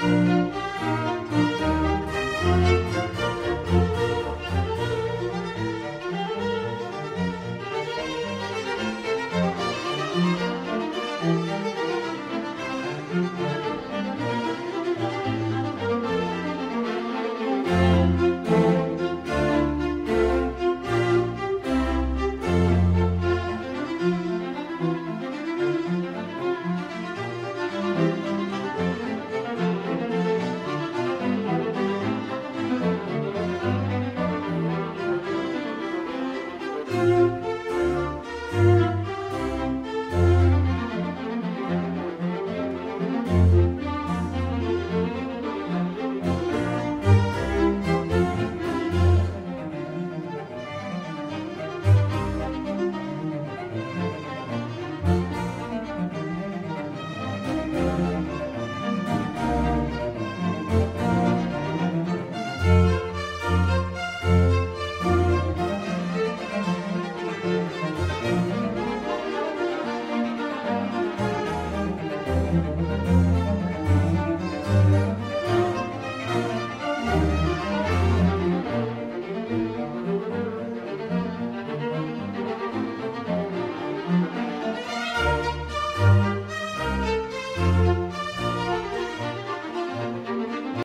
Música